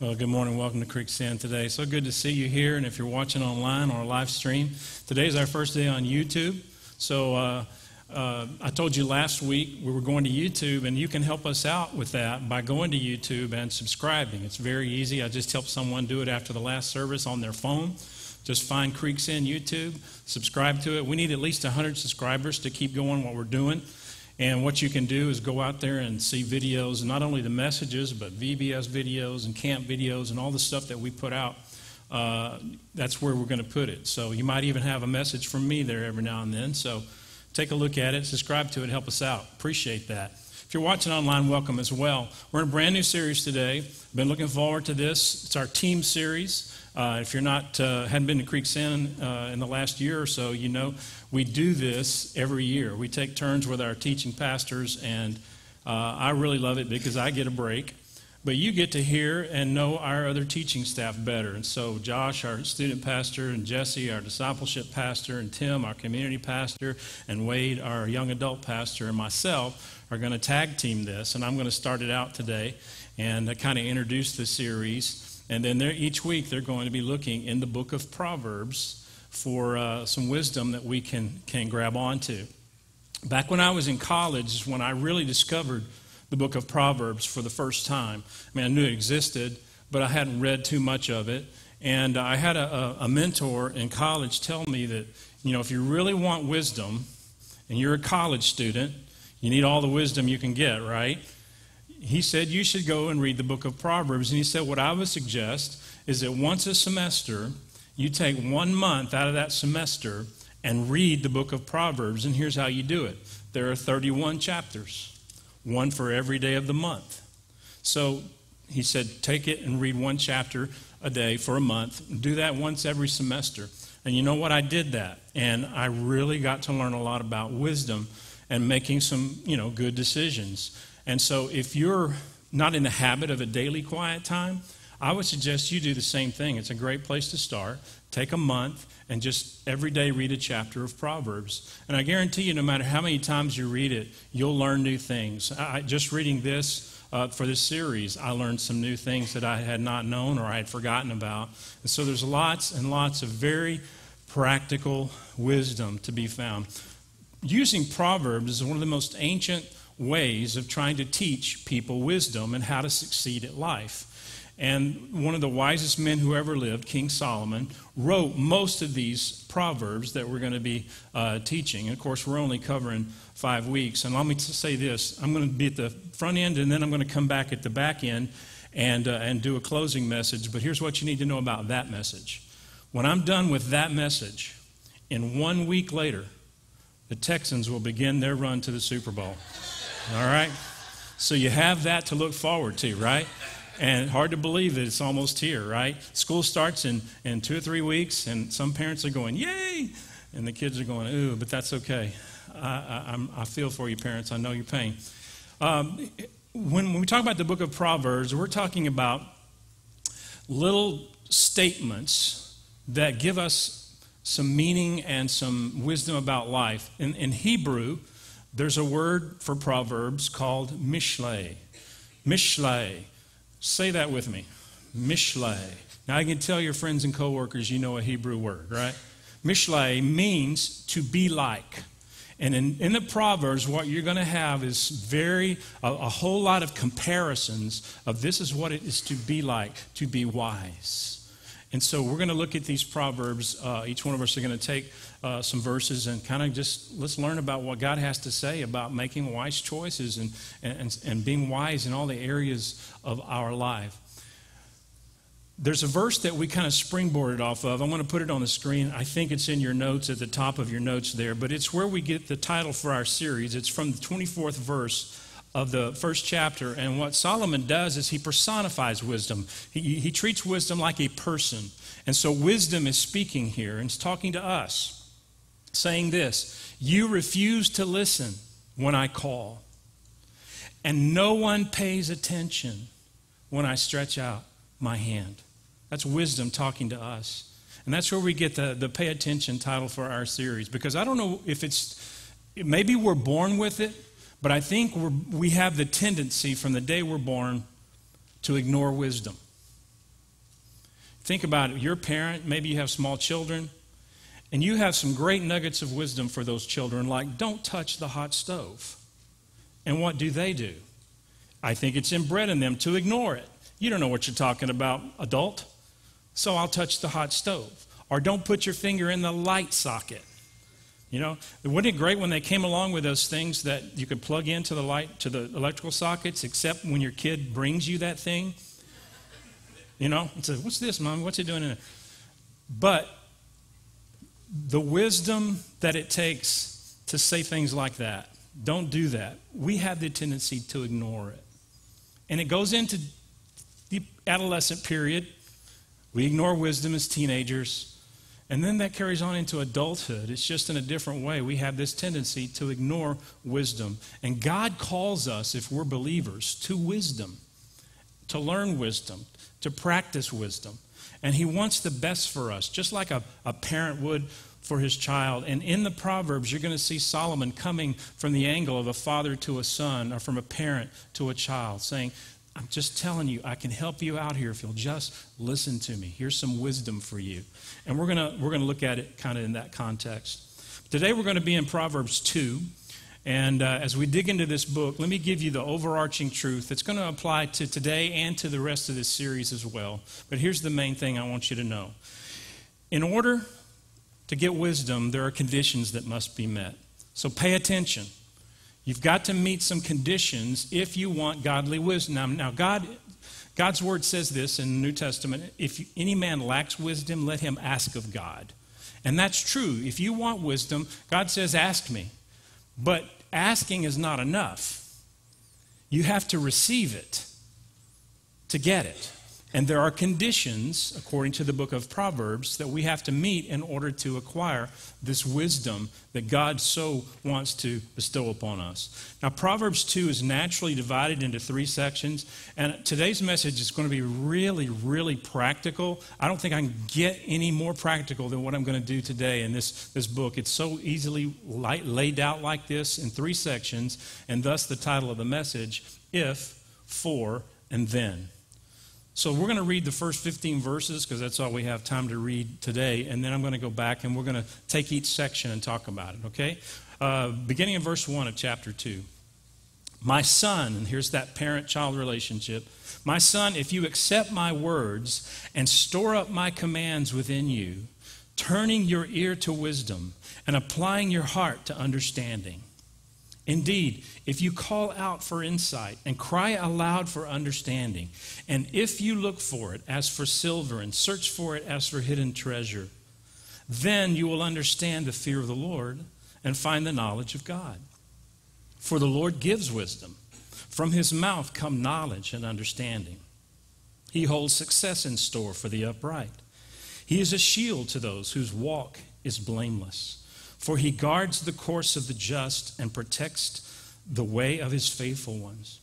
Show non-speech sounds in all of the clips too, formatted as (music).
Well, good morning. Welcome to Creekside today. So good to see you here. And if you're watching online or live stream, today is our first day on YouTube. So uh, uh, I told you last week we were going to YouTube, and you can help us out with that by going to YouTube and subscribing. It's very easy. I just helped someone do it after the last service on their phone. Just find Creekside YouTube, subscribe to it. We need at least 100 subscribers to keep going what we're doing. And what you can do is go out there and see videos, not only the messages, but VBS videos and camp videos and all the stuff that we put out. Uh, that's where we're going to put it. So you might even have a message from me there every now and then. So take a look at it, subscribe to it, help us out. Appreciate that. If you're watching online, welcome as well. We're in a brand new series today. Been looking forward to this. It's our team series. Uh, if you're not uh, hadn't been to Creekside uh, in the last year or so, you know we do this every year. We take turns with our teaching pastors, and uh, I really love it because I get a break. But you get to hear and know our other teaching staff better. And so, Josh, our student pastor, and Jesse, our discipleship pastor, and Tim, our community pastor, and Wade, our young adult pastor, and myself are going to tag team this. And I'm going to start it out today and kind of introduce the series. And then each week they're going to be looking in the book of Proverbs for uh, some wisdom that we can, can grab onto. Back when I was in college is when I really discovered the book of Proverbs for the first time. I mean, I knew it existed, but I hadn't read too much of it. And I had a, a mentor in college tell me that, you know, if you really want wisdom and you're a college student, you need all the wisdom you can get, right? he said you should go and read the book of Proverbs. And he said, What I would suggest is that once a semester, you take one month out of that semester and read the book of Proverbs. And here's how you do it there are 31 chapters, one for every day of the month. So he said, Take it and read one chapter a day for a month. Do that once every semester. And you know what? I did that. And I really got to learn a lot about wisdom and making some, you know, good decisions. And so if you're not in the habit of a daily quiet time, I would suggest you do the same thing. It's a great place to start. Take a month and just every day read a chapter of Proverbs. And I guarantee you, no matter how many times you read it, you'll learn new things. I, just reading this uh, for this series, I learned some new things that I had not known or I had forgotten about. And so there's lots and lots of very practical wisdom to be found. Using Proverbs is one of the most ancient ways of trying to teach people wisdom and how to succeed at life. And one of the wisest men who ever lived, King Solomon, wrote most of these proverbs that we're going to be uh, teaching. And of course, we're only covering five weeks. And let me say this I'm going to be at the front end, and then I'm going to come back at the back end and, uh, and do a closing message. But here's what you need to know about that message. When I'm done with that message, in one week later, the Texans will begin their run to the Super Bowl. All right? So you have that to look forward to, right? And hard to believe that it's almost here, right? School starts in, in two or three weeks, and some parents are going, Yay! And the kids are going, Ooh, but that's okay. I, I, I feel for you, parents. I know your pain. Um, when we talk about the book of Proverbs, we're talking about little statements that give us some meaning and some wisdom about life. In, in Hebrew, there's a word for Proverbs called mishle. Mishle. Say that with me. Mishle. Now, I can tell your friends and coworkers you know a Hebrew word, right? Mishle means to be like. And in, in the Proverbs, what you're going to have is very, a, a whole lot of comparisons of this is what it is to be like, to be wise. And so we're going to look at these Proverbs. Uh, each one of us are going to take uh, some verses and kind of just let's learn about what God has to say about making wise choices and, and, and being wise in all the areas of our life. There's a verse that we kind of springboarded off of. I'm going to put it on the screen. I think it's in your notes at the top of your notes there, but it's where we get the title for our series. It's from the 24th verse of the first chapter. And what Solomon does is he personifies wisdom, he, he treats wisdom like a person. And so wisdom is speaking here and it's talking to us, saying this You refuse to listen when I call, and no one pays attention when I stretch out my hand. That's wisdom talking to us. And that's where we get the, the pay attention title for our series. Because I don't know if it's, maybe we're born with it, but I think we have the tendency from the day we're born to ignore wisdom. Think about it. You're parent, maybe you have small children, and you have some great nuggets of wisdom for those children, like don't touch the hot stove. And what do they do? I think it's inbred in them to ignore it. You don't know what you're talking about, adult. So I'll touch the hot stove. Or don't put your finger in the light socket. You know, wasn't it great when they came along with those things that you could plug into the light to the electrical sockets, except when your kid brings you that thing? You know, it's a, what's this, mom? What's it doing in it? But the wisdom that it takes to say things like that, don't do that. We have the tendency to ignore it. And it goes into the adolescent period. We ignore wisdom as teenagers. And then that carries on into adulthood. It's just in a different way. We have this tendency to ignore wisdom. And God calls us, if we're believers, to wisdom, to learn wisdom, to practice wisdom. And He wants the best for us, just like a, a parent would for his child. And in the Proverbs, you're going to see Solomon coming from the angle of a father to a son or from a parent to a child, saying, I'm just telling you, I can help you out here if you'll just listen to me. Here's some wisdom for you. And we're going to, we're to look at it kind of in that context. Today we're going to be in Proverbs 2. And uh, as we dig into this book, let me give you the overarching truth that's going to apply to today and to the rest of this series as well. But here's the main thing I want you to know. In order to get wisdom, there are conditions that must be met. So pay attention. You've got to meet some conditions if you want godly wisdom. Now, God, God's word says this in the New Testament if any man lacks wisdom, let him ask of God. And that's true. If you want wisdom, God says, ask me. But asking is not enough. You have to receive it to get it. And there are conditions, according to the book of Proverbs, that we have to meet in order to acquire this wisdom that God so wants to bestow upon us. Now, Proverbs 2 is naturally divided into three sections, and today's message is going to be really, really practical. I don't think I can get any more practical than what I'm going to do today in this, this book. It's so easily light, laid out like this in three sections, and thus the title of the message If, For, and Then. So we're going to read the first 15 verses because that's all we have time to read today. And then I'm going to go back and we're going to take each section and talk about it, okay? Uh, beginning in verse 1 of chapter 2. My son, and here's that parent child relationship. My son, if you accept my words and store up my commands within you, turning your ear to wisdom and applying your heart to understanding. Indeed, if you call out for insight and cry aloud for understanding, and if you look for it as for silver and search for it as for hidden treasure, then you will understand the fear of the Lord and find the knowledge of God. For the Lord gives wisdom. From his mouth come knowledge and understanding. He holds success in store for the upright. He is a shield to those whose walk is blameless. For he guards the course of the just and protects the way of his faithful ones.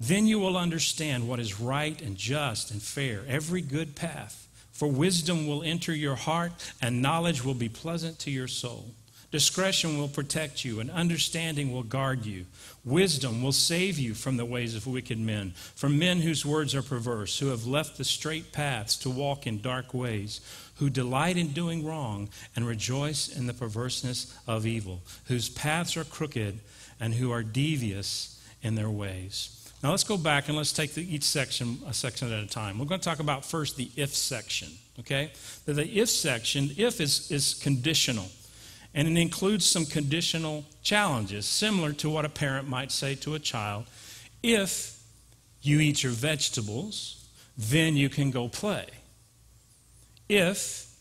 Then you will understand what is right and just and fair, every good path. For wisdom will enter your heart, and knowledge will be pleasant to your soul. Discretion will protect you, and understanding will guard you. Wisdom will save you from the ways of wicked men, from men whose words are perverse, who have left the straight paths to walk in dark ways, who delight in doing wrong and rejoice in the perverseness of evil, whose paths are crooked and who are devious in their ways. Now let's go back and let's take the, each section a section at a time. We're going to talk about first the if section. Okay, the, the if section, if is is conditional, and it includes some conditional challenges, similar to what a parent might say to a child: If you eat your vegetables, then you can go play. If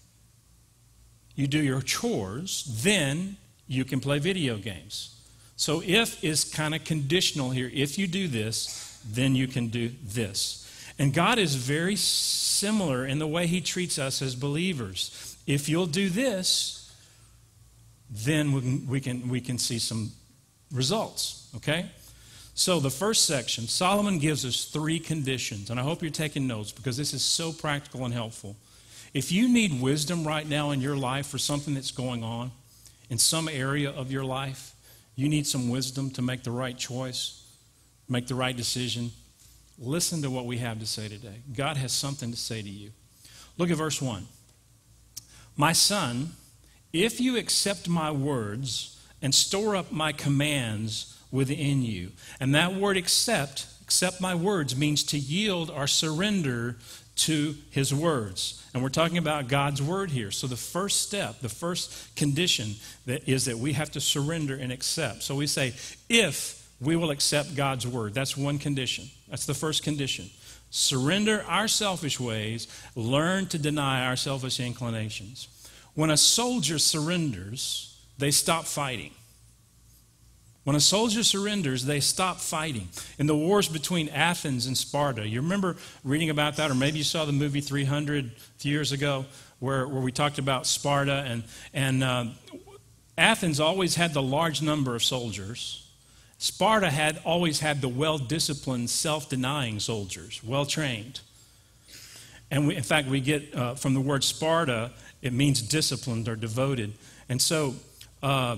you do your chores, then you can play video games. So if is kind of conditional here. If you do this, then you can do this. And God is very similar in the way He treats us as believers. If you'll do this, then we can, we can, we can see some results, okay? So, the first section, Solomon gives us three conditions, and I hope you're taking notes because this is so practical and helpful. If you need wisdom right now in your life for something that's going on in some area of your life, you need some wisdom to make the right choice, make the right decision. Listen to what we have to say today. God has something to say to you. Look at verse 1. My son, if you accept my words and store up my commands within you. And that word accept, accept my words, means to yield or surrender to his words. And we're talking about God's word here. So the first step, the first condition that is that we have to surrender and accept. So we say, if we will accept God's word. That's one condition. That's the first condition. Surrender our selfish ways, learn to deny our selfish inclinations. When a soldier surrenders, they stop fighting. When a soldier surrenders, they stop fighting. In the wars between Athens and Sparta, you remember reading about that, or maybe you saw the movie 300 years ago, where, where we talked about Sparta. And, and uh, Athens always had the large number of soldiers. Sparta had always had the well disciplined, self denying soldiers, well trained. And we, in fact, we get uh, from the word Sparta, it means disciplined or devoted. And so, uh,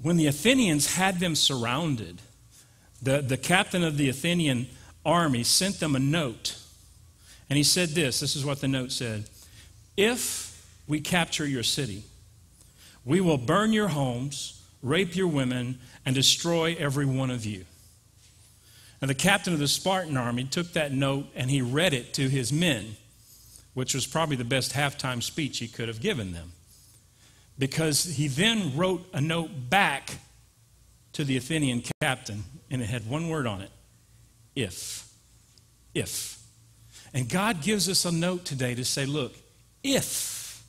when the Athenians had them surrounded, the, the captain of the Athenian army sent them a note. And he said this this is what the note said If we capture your city, we will burn your homes, rape your women, and destroy every one of you. And the captain of the Spartan army took that note and he read it to his men, which was probably the best halftime speech he could have given them because he then wrote a note back to the Athenian captain, and it had one word on it if. If. And God gives us a note today to say, look, if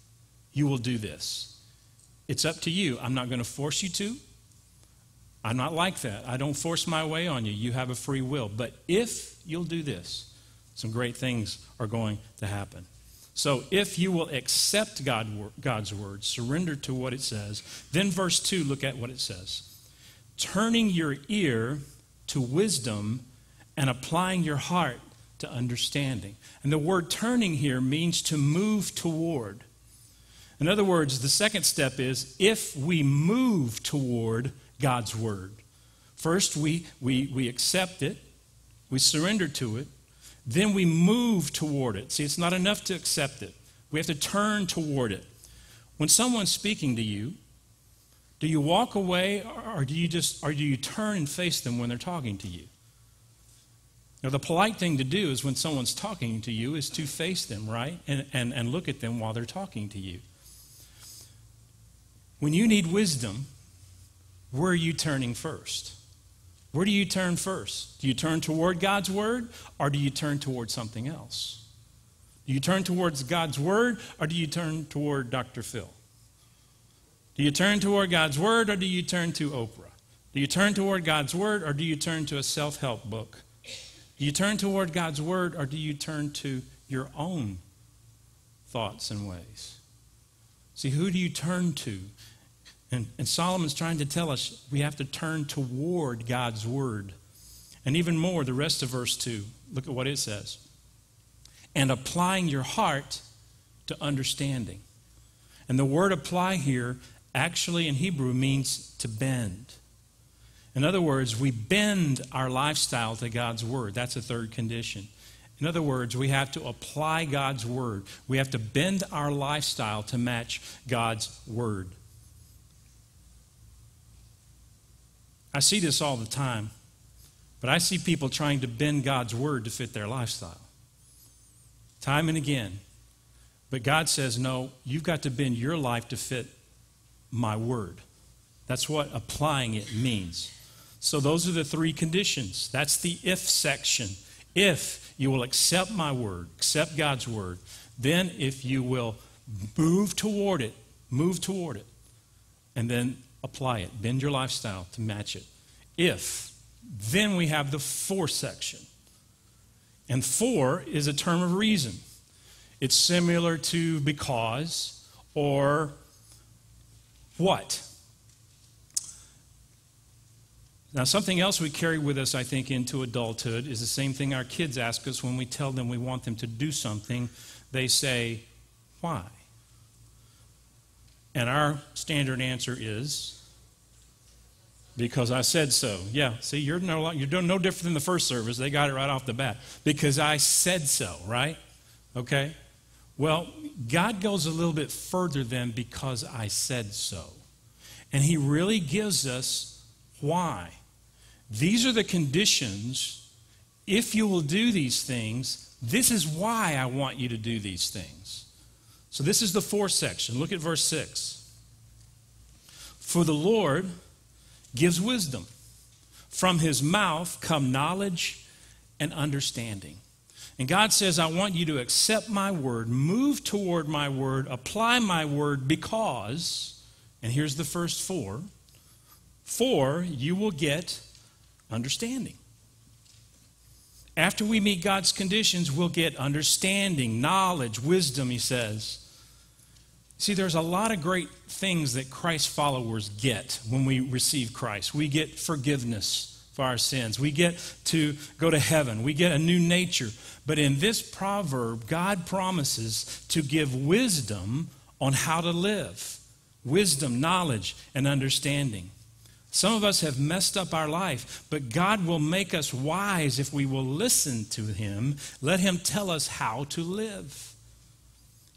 you will do this, it's up to you. I'm not going to force you to. I'm not like that. I don't force my way on you. You have a free will. But if you'll do this, some great things are going to happen. So if you will accept God, God's word, surrender to what it says, then verse 2, look at what it says. Turning your ear to wisdom and applying your heart to understanding. And the word turning here means to move toward. In other words, the second step is if we move toward God's word. First, we, we, we accept it, we surrender to it, then we move toward it. See, it's not enough to accept it, we have to turn toward it. When someone's speaking to you, do you walk away or do you just or do you turn and face them when they're talking to you? Now, the polite thing to do is when someone's talking to you is to face them, right? And, and, and look at them while they're talking to you. When you need wisdom, where are you turning first? Where do you turn first? Do you turn toward God's word or do you turn toward something else? Do you turn towards God's word or do you turn toward Dr. Phil? Do you turn toward God's word or do you turn to Oprah? Do you turn toward God's word or do you turn to a self help book? Do you turn toward God's word or do you turn to your own thoughts and ways? See, who do you turn to and, and Solomon's trying to tell us we have to turn toward God's word. And even more, the rest of verse 2, look at what it says. And applying your heart to understanding. And the word apply here actually in Hebrew means to bend. In other words, we bend our lifestyle to God's word. That's a third condition. In other words, we have to apply God's word. We have to bend our lifestyle to match God's word. I see this all the time, but I see people trying to bend God's word to fit their lifestyle. Time and again. But God says, no, you've got to bend your life to fit my word. That's what applying it means. So, those are the three conditions. That's the if section. If you will accept my word, accept God's word, then if you will move toward it, move toward it, and then apply it, bend your lifestyle to match it. If, then we have the for section. And for is a term of reason. It's similar to because or what. Now, something else we carry with us, I think, into adulthood is the same thing our kids ask us when we tell them we want them to do something. They say, Why? And our standard answer is because I said so. Yeah, see, you're no, you're doing no different than the first service. They got it right off the bat. Because I said so, right? Okay? Well, God goes a little bit further than because I said so. And He really gives us why. These are the conditions. If you will do these things, this is why I want you to do these things. So, this is the fourth section. Look at verse 6. For the Lord gives wisdom, from his mouth come knowledge and understanding. And God says, I want you to accept my word, move toward my word, apply my word because, and here's the first four, for you will get understanding. After we meet God's conditions, we'll get understanding, knowledge, wisdom, he says. See, there's a lot of great things that Christ followers get when we receive Christ. We get forgiveness for our sins. We get to go to heaven. We get a new nature. But in this proverb, God promises to give wisdom on how to live wisdom, knowledge, and understanding. Some of us have messed up our life, but God will make us wise if we will listen to Him. Let Him tell us how to live.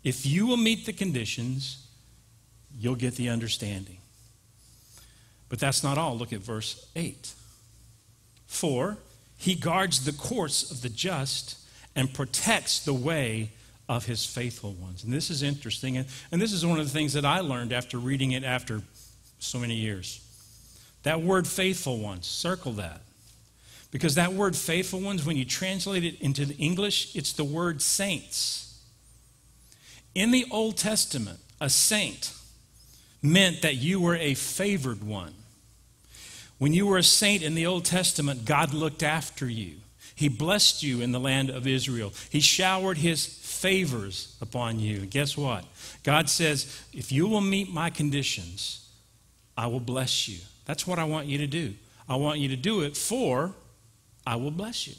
If you will meet the conditions, you'll get the understanding. But that's not all. Look at verse 8. For he guards the course of the just and protects the way of his faithful ones. And this is interesting. And, and this is one of the things that I learned after reading it after so many years. That word faithful ones, circle that. Because that word faithful ones, when you translate it into the English, it's the word saints. In the Old Testament, a saint meant that you were a favored one. When you were a saint in the Old Testament, God looked after you. He blessed you in the land of Israel. He showered his favors upon you. And guess what? God says, if you will meet my conditions, I will bless you. That's what I want you to do. I want you to do it for I will bless you.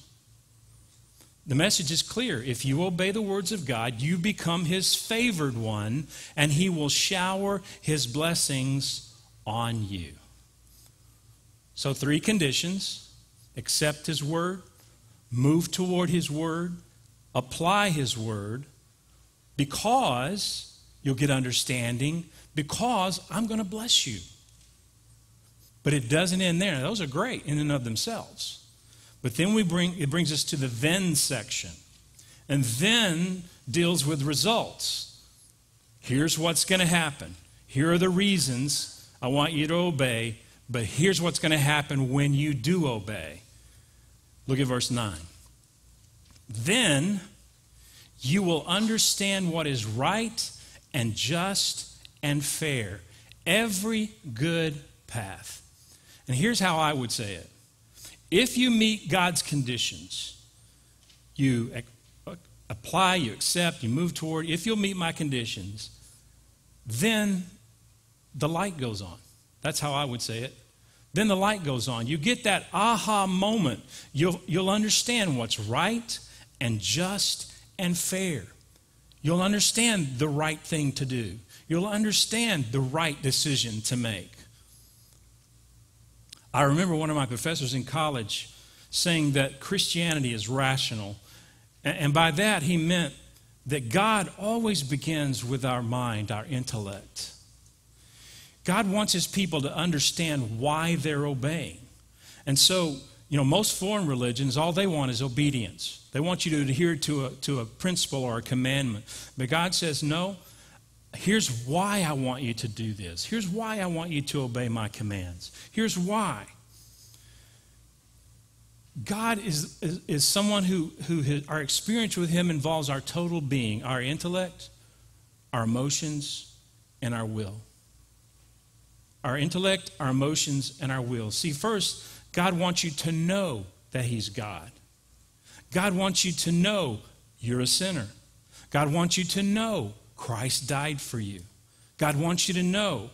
The message is clear. If you obey the words of God, you become his favored one, and he will shower his blessings on you. So, three conditions accept his word, move toward his word, apply his word, because you'll get understanding, because I'm going to bless you. But it doesn't end there. Those are great in and of themselves. But then we bring it brings us to the then section. And then deals with results. Here's what's going to happen. Here are the reasons I want you to obey. But here's what's going to happen when you do obey. Look at verse 9. Then you will understand what is right and just and fair, every good path. And here's how I would say it if you meet God's conditions, you apply, you accept, you move toward, if you'll meet my conditions, then the light goes on. That's how I would say it. Then the light goes on. You get that aha moment. You'll, you'll understand what's right and just and fair. You'll understand the right thing to do. You'll understand the right decision to make. I remember one of my professors in college saying that Christianity is rational. And by that, he meant that God always begins with our mind, our intellect. God wants his people to understand why they're obeying. And so, you know, most foreign religions, all they want is obedience. They want you to adhere to a, to a principle or a commandment. But God says, no, here's why I want you to do this. Here's why I want you to obey my commands. Here's why. God is, is, is someone who, who our experience with Him involves our total being, our intellect, our emotions, and our will our intellect, our emotions, and our will. See, first, God wants you to know that He's God. God wants you to know you're a sinner. God wants you to know Christ died for you. God wants you to know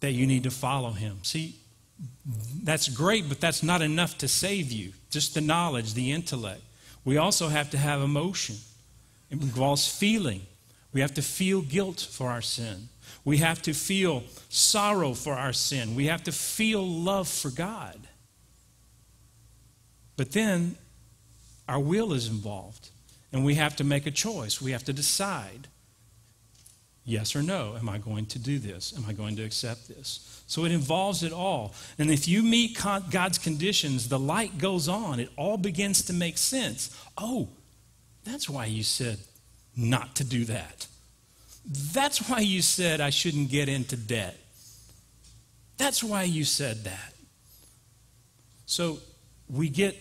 that you need to follow Him. See, that's great, but that's not enough to save you. Just the knowledge, the intellect. We also have to have emotion. It involves feeling. We have to feel guilt for our sin. We have to feel sorrow for our sin. We have to feel love for God. But then our will is involved. And we have to make a choice. We have to decide yes or no. Am I going to do this? Am I going to accept this? So it involves it all. And if you meet God's conditions, the light goes on. It all begins to make sense. Oh, that's why you said not to do that. That's why you said I shouldn't get into debt. That's why you said that. So we get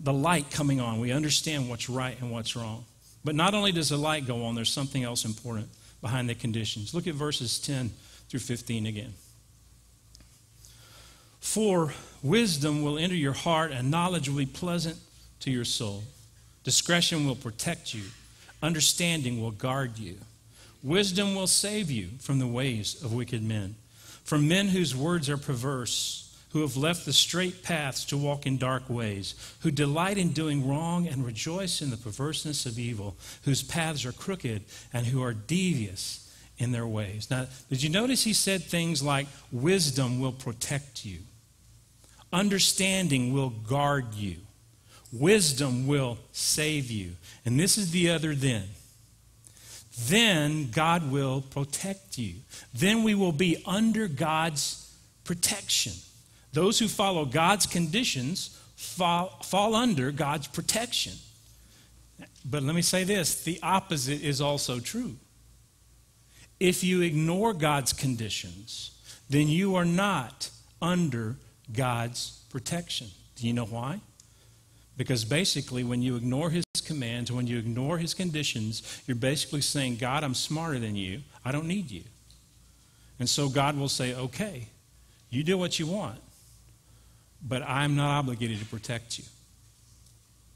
the light coming on. We understand what's right and what's wrong. But not only does the light go on, there's something else important behind the conditions. Look at verses 10 through 15 again. For wisdom will enter your heart, and knowledge will be pleasant to your soul. Discretion will protect you, understanding will guard you. Wisdom will save you from the ways of wicked men, from men whose words are perverse who have left the straight paths to walk in dark ways, who delight in doing wrong and rejoice in the perverseness of evil, whose paths are crooked and who are devious in their ways. Now, did you notice he said things like, wisdom will protect you, understanding will guard you, wisdom will save you. And this is the other then. Then God will protect you. Then we will be under God's protection. Those who follow God's conditions fall, fall under God's protection. But let me say this the opposite is also true. If you ignore God's conditions, then you are not under God's protection. Do you know why? Because basically, when you ignore His commands, when you ignore His conditions, you're basically saying, God, I'm smarter than you. I don't need you. And so God will say, okay, you do what you want but I'm not obligated to protect you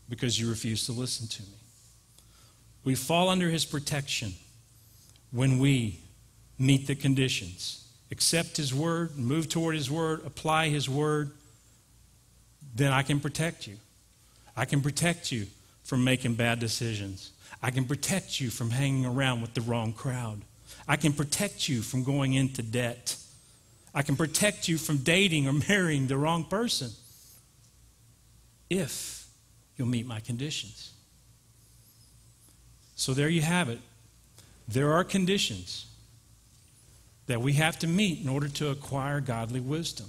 because you refuse to listen to me. We fall under his protection when we meet the conditions, accept his word, move toward his word, apply his word, then I can protect you. I can protect you from making bad decisions. I can protect you from hanging around with the wrong crowd. I can protect you from going into debt. I can protect you from dating or (laughs) marrying the wrong person if you'll meet my conditions. So there you have it. There are conditions that we have to meet in order to acquire godly wisdom.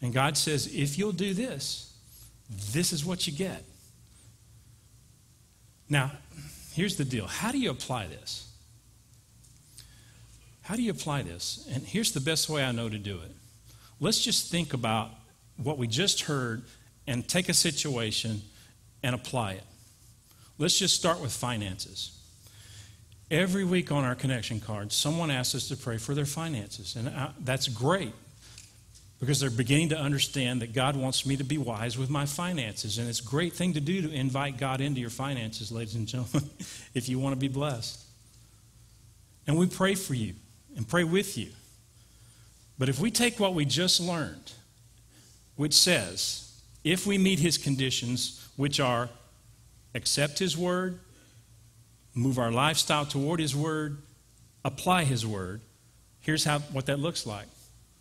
And God says, if you'll do this, this is what you get. Now, here's the deal how do you apply this? How do you apply this? And here's the best way I know to do it. Let's just think about what we just heard and take a situation and apply it. Let's just start with finances. Every week on our connection card, someone asks us to pray for their finances. And I, that's great because they're beginning to understand that God wants me to be wise with my finances. And it's a great thing to do to invite God into your finances, ladies and gentlemen, (laughs) if you want to be blessed. And we pray for you and pray with you. But if we take what we just learned, which says, if we meet his conditions, which are accept his word, move our lifestyle toward his word, apply his word, here's how, what that looks like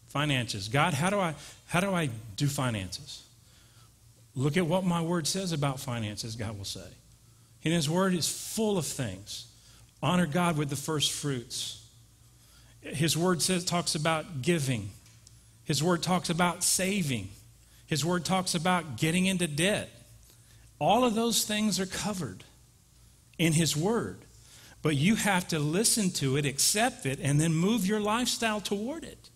finances. God, how do I, how do, I do finances? Look at what my word says about finances, God will say. And his word is full of things. Honor God with the first fruits. His word says, talks about giving. His word talks about saving. His word talks about getting into debt. All of those things are covered in His word. But you have to listen to it, accept it, and then move your lifestyle toward it.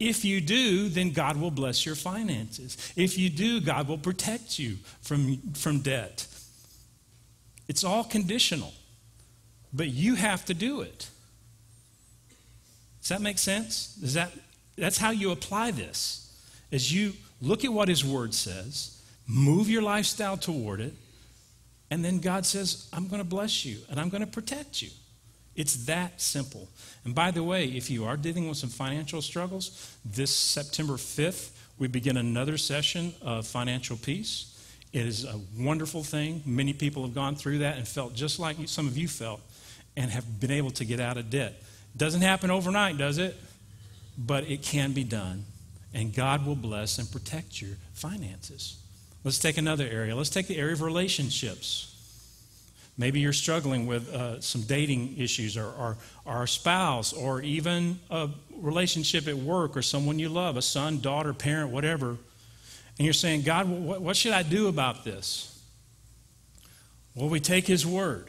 If you do, then God will bless your finances. If you do, God will protect you from, from debt. It's all conditional, but you have to do it. Does that make sense? Does that, that's how you apply this. As you look at what his word says, move your lifestyle toward it, and then God says, I'm going to bless you and I'm going to protect you. It's that simple. And by the way, if you are dealing with some financial struggles, this September 5th, we begin another session of financial peace. It is a wonderful thing. Many people have gone through that and felt just like some of you felt and have been able to get out of debt. Doesn't happen overnight, does it? But it can be done. And God will bless and protect your finances. Let's take another area. Let's take the area of relationships. Maybe you're struggling with uh, some dating issues or, or, or spouse or even a relationship at work or someone you love, a son, daughter, parent, whatever. And you're saying, God, what, what should I do about this? Well, we take His Word,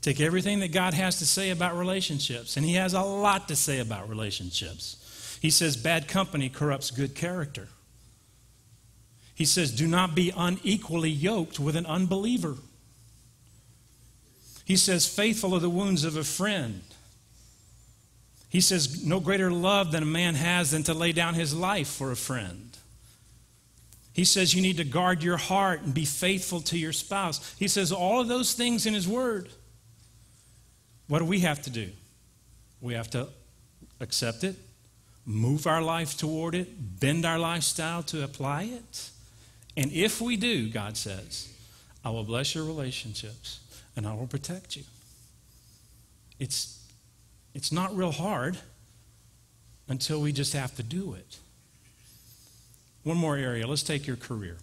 take everything that God has to say about relationships, and He has a lot to say about relationships. He says, bad company corrupts good character. He says, do not be unequally yoked with an unbeliever. He says, faithful are the wounds of a friend. He says, no greater love than a man has than to lay down his life for a friend. He says, you need to guard your heart and be faithful to your spouse. He says all of those things in his word. What do we have to do? We have to accept it, move our life toward it, bend our lifestyle to apply it. And if we do, God says, I will bless your relationships and I will protect you. It's, it's not real hard until we just have to do it. One more area. Let's take your career.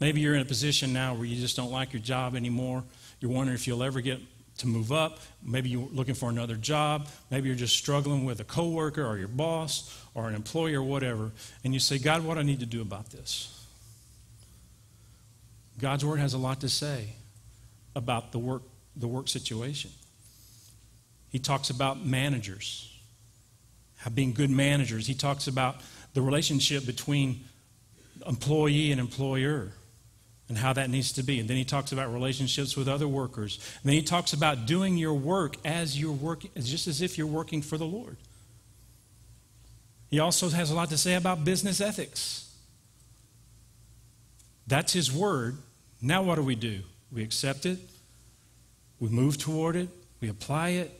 Maybe you're in a position now where you just don't like your job anymore. You're wondering if you'll ever get to move up. Maybe you're looking for another job. Maybe you're just struggling with a coworker or your boss or an employer or whatever. And you say, God, what do I need to do about this? God's word has a lot to say about the work, the work situation. He talks about managers, being good managers. He talks about the relationship between employee and employer and how that needs to be. And then he talks about relationships with other workers. And then he talks about doing your work as you're working, just as if you're working for the Lord. He also has a lot to say about business ethics. That's his word. Now, what do we do? We accept it, we move toward it, we apply it,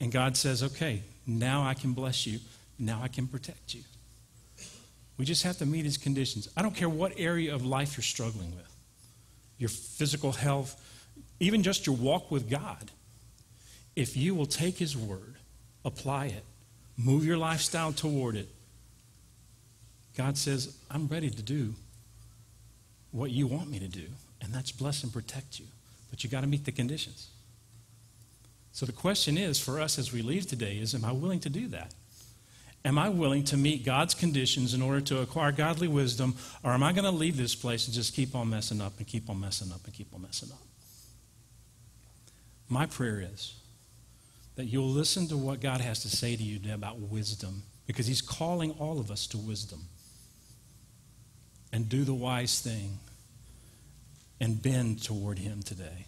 and God says, okay, now I can bless you, now I can protect you. We just have to meet his conditions. I don't care what area of life you're struggling with your physical health, even just your walk with God. If you will take his word, apply it, move your lifestyle toward it, God says, I'm ready to do what you want me to do and that's bless and protect you. But you got to meet the conditions. So the question is for us as we leave today is am I willing to do that? Am I willing to meet God's conditions in order to acquire godly wisdom, or am I going to leave this place and just keep on messing up and keep on messing up and keep on messing up? My prayer is that you'll listen to what God has to say to you today about wisdom, because He's calling all of us to wisdom. And do the wise thing and bend toward Him today.